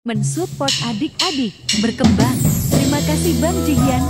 mensupport adik-adik berkembang. Terima kasih Bang Jihan.